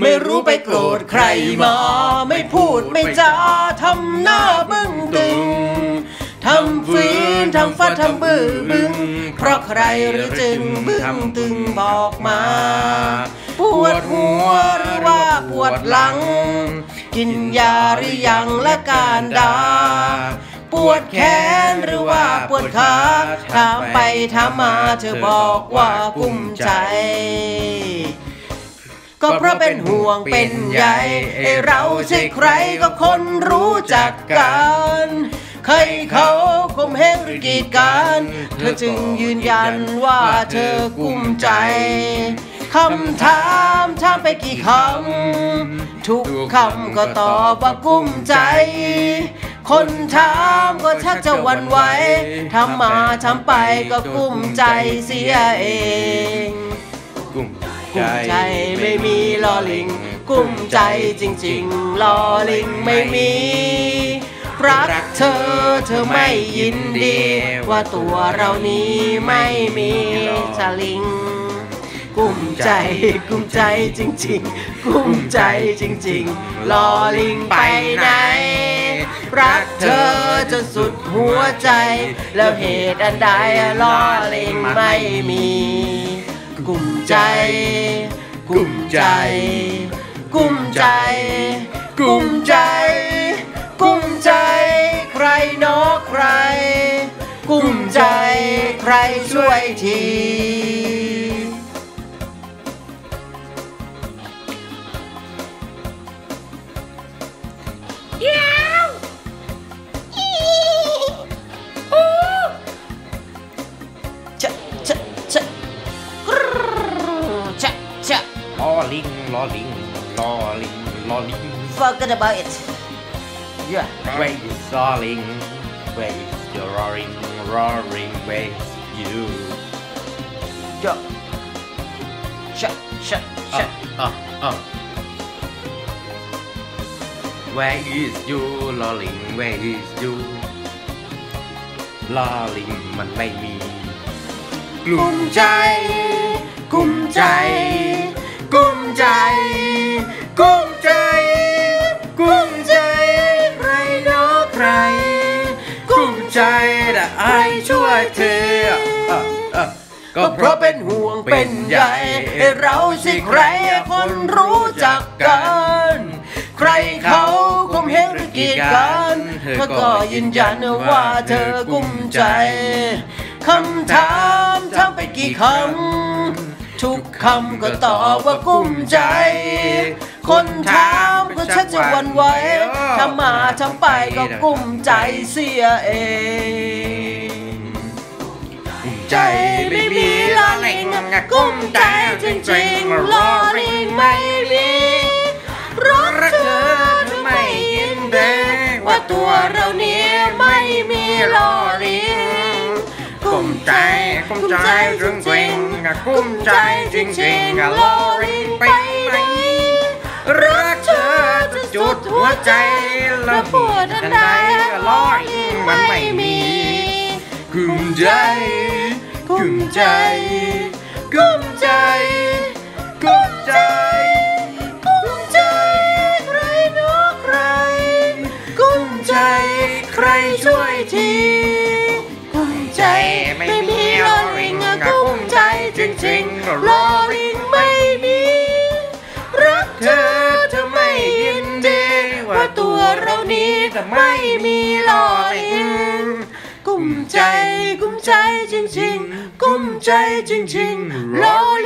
ไม่รู้ไปโกรธใครมา ไม่พูดไม่จาทำหน้าบึ้งตึงทำฝืนทำฟัดทำบื้อบึ้งเพราะใครหรือจึงบึ้งตึงบอกมา ปวดหัวหรือว่าปวดหลัง กินยาหรือยังและการดา ปวดแขนหรือว่าปวดขาถามไปถามมาเธอบอกว่ากุ้มใจ ก็เพราะเป็นห่วงเป็นใยไอเราใช่ใครก็คนรู้จักกันใครเขาคมเหงหรือกีดกันเธอจึงยืนยันว่าเธอกุ้มใจคำถามถามไปกี่คำ ทุกคำก็ตอบว่ากุ้มใจ คนถามก็ชักจะวันไหวทำมาทำไปก็กุ้มใจเสียเอง กุ้มใจไม่มีลอลิง กุ้มใจจริง ๆ ลอลิงไม่มี รักเธอเธอไม่ยินดี ว่าตัวเรานี้ไม่มีสลิง กุ้มใจกุ้มใจจริง ๆ กุ้มใจจริง ๆ ลอลิงไปไหนรักเธอจนสุดหัวใจ แล้วเหตุอันใดลอลิงไม่มี กุ้มใจกุ้มใจกุ้มใจกุ้มใจกุ้มใจ ใครเนอใครกุ้มใจ ใครช่วยที ลอลิงลอลิงลอลิงลอลิง forget about it yeah Where is darling Where is your roaring roaring Where is you yeah ชะชะชะ uh, uh, uh. Where is you darling Where is you ลอลิงมันไม่มีกลุ่กุ้มมใจกุ้มใจ แต่ไอช่วยเธอก็เพราะเป็นห่วงเป็นใยเราสิใครคนรู้จักกัน ใครเขาคมเหงหรือกีดกันเธอก็ยืนยันว่าเธอกุ้มใจคำถามถามไปกี่คำทุกคำก็ตอบว่ากุ้มใจ คนถามก็ชักจะหวันไหวทำมาทำไปก็กุ้มใจเสียเอง ใจไม่มีลอลิงกุ้มใจจริงๆลอลิงไม่มีรักเธอทำไมยินดีว่าตัวเรานี้ไม่มีลอลิงกุ้มใจกุ้มใจจริงๆกุ้มใจจริงๆลอลิงไปไหน รักเธอจะจุดหัวใจแล้วปวดอันใดลอลิงมันไม่มีกุ้มใจกุ้มใจกุ้มใจกุ้มใจกุ้มใจ ใครนอใครกุ้มใจใครช่วยทีกุ้มใจไม่มีลอลิงอะกุ้มใจจริงๆลอลิ ตัวเรานี้แต่ไม่มีลอลิงกุ้มใจกุ้มใจจริงๆ กุ้มใจจริงๆลอลิงไปไหน